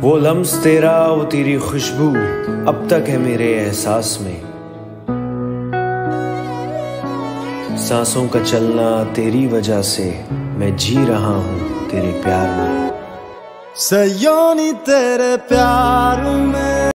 वो लम्स तेरा, वो तेरी खुशबू, अब तक है मेरे एहसास में। सांसों का चलना तेरी वजह से, मैं जी रहा हूँ तेरे प्यार में। सयोनी तेरे प्यार में।